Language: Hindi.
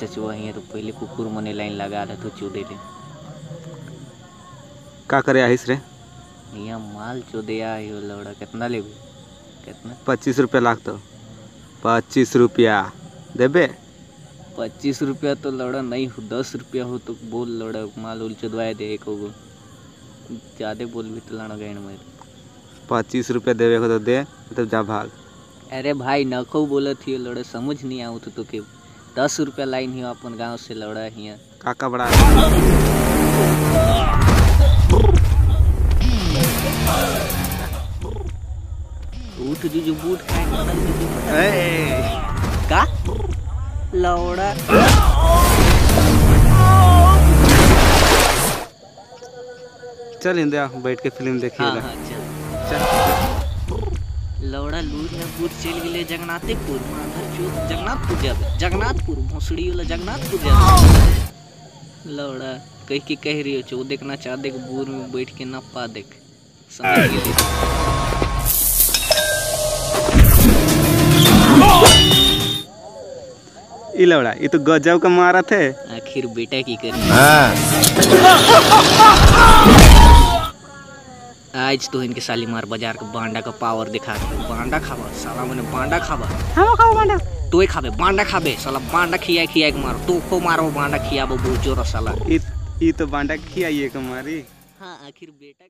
कुकुर मने लाइन लगा रहे तो चुदे ले का करे आहिस रे? यहाँ माल चुदे आई हो लौड़ा कितना लेबे? कितना? पच्चीस रुपया लाख तो पच्चीस रुपया। देबे? पच्चीस रुपया तो लौड़ा नहीं हो दस रुपया हो तो बोल लौड़ा माल उल चुदवाए दे एक गो। ज़्यादा बोल भी तो लाना गैंड मेरे। पच्चीस रुपया देवे को तो दे तब जा भाग। अरे भाई नखो बोलत ही लौड़ा समझ नहीं आऊ तो के दस रुपया लाइन ही अपन गाँव से लौड़ा हिया। काका बड़ा उठ जो जो बूट जो ए, का? लौड़ा। चल इंदिया बैठ के फ़िल्म देखिए हाँ हाँ चल। चल। लौड़ा लूर या बूट चल गेले जगन्नाथपुर माधर चौक जगन्नाथपुर जाबे जगन्नाथपुर भोसड़ी वाला जगन्नाथपुर जाबे लौड़ा कह के कह रही हो चो देखना चाह देख बूर में बैठ के ना पा देख। समझ लौड़ा ये तो गजब का मारा थे आखिर बेटा की करी। आज तो इनके शालीमार बाज़ार का बांडा का पावर दिखा बांडा खावा साला मैंने बांडा खावा। हम खाओ बांडा? तोय खाबे बांडा खाबे साला बांडा खिया खिया के मारो। तो को मारो बांडा खियाबो बहुत ज़ोर साला। ई ई तो बांडा खियाइए के मारी हाँ आखिर बेटा